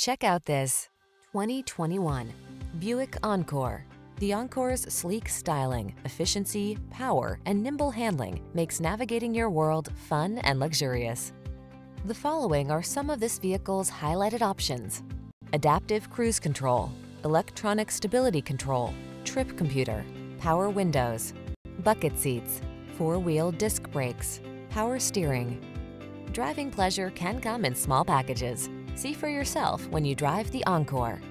Check out this 2021 Buick Encore. The Encore's sleek styling, efficiency, power, and nimble handling makes navigating your world fun and luxurious. The following are some of this vehicle's highlighted options. Adaptive cruise control, electronic stability control, trip computer, power windows, bucket seats, four-wheel disc brakes, power steering. Driving pleasure can come in small packages. See for yourself when you drive the Encore.